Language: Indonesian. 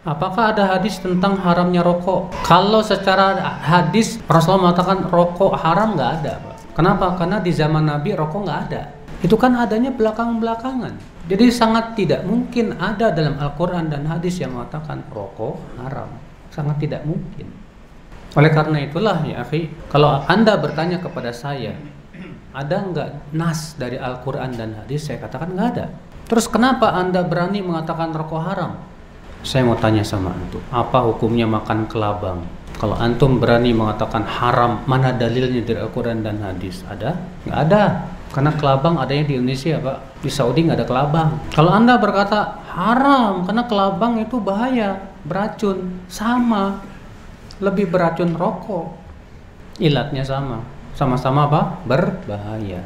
Apakah ada hadis tentang haramnya rokok? Kalau secara hadis Rasulullah mengatakan rokok haram nggak ada, Pak. Kenapa? Karena di zaman Nabi rokok nggak ada. Itu kan adanya belakang-belakangan. Jadi sangat tidak mungkin ada dalam Al-Quran dan hadis yang mengatakan rokok haram. Sangat tidak mungkin. Oleh karena itulah ya akhi, kalau Anda bertanya kepada saya, ada nggak nas dari Al-Quran dan hadis? Saya katakan nggak ada. Terus kenapa Anda berani mengatakan rokok haram? Saya mau tanya sama antum, apa hukumnya makan kelabang? Kalau antum berani mengatakan haram, mana dalilnya dari Al-Quran dan hadis? Ada? Nggak ada. Karena kelabang adanya di Indonesia, Pak. Di Saudi nggak ada kelabang. Kalau Anda berkata haram, karena kelabang itu bahaya, beracun, sama. Lebih beracun rokok. Ilatnya sama. Sama-sama apa? Berbahaya.